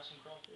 bass and crawfish?